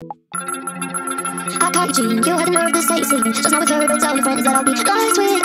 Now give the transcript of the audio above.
I caught you cheating. You had the nerve to say you're sleeping. Just not with her, but tell your friends that I'll be lost with.